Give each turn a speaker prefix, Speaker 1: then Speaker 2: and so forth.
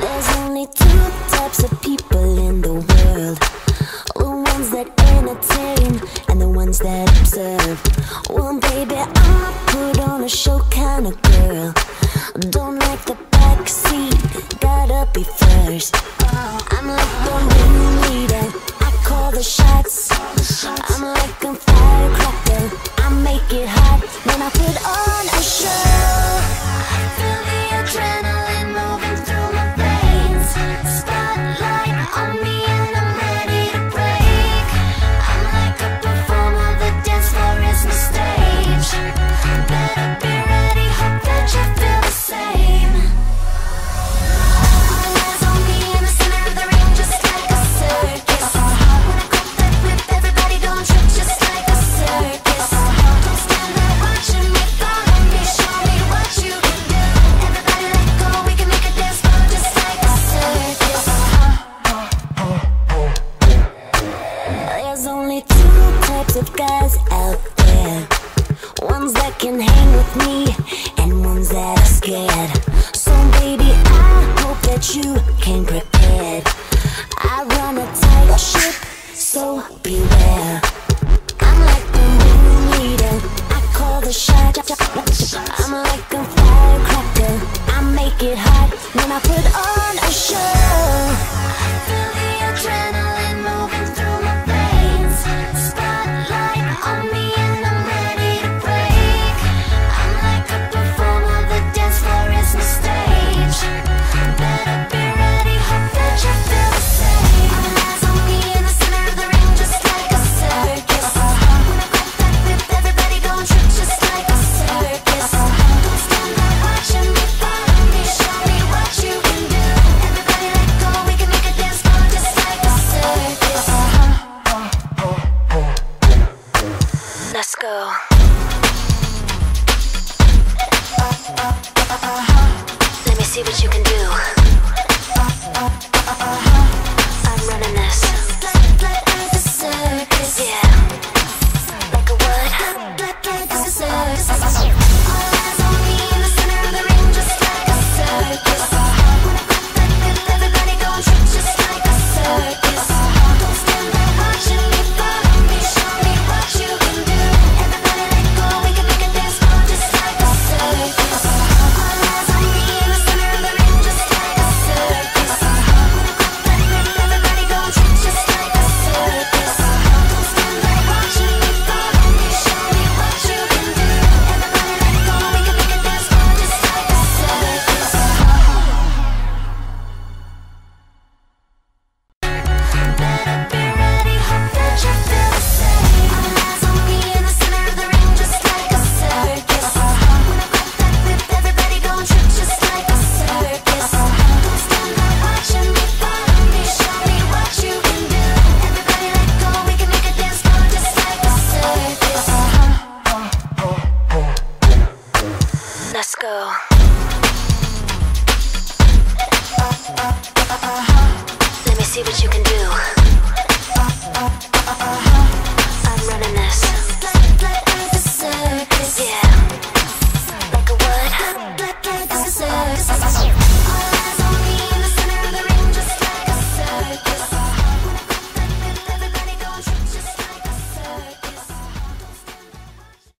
Speaker 1: There's only two types of people in the world. The ones that entertain and the ones that observe. Well, baby, I put on a show kind of girl. Don't like the backseat, gotta be first. me and ones that are scared. So, baby, I hope that you came prepared. I run a tight ship, so beware. I'm like the ringleader, I call the shots. I'm like a firecracker, I make it hot when I put on. see what you can do. Let me see what you can do.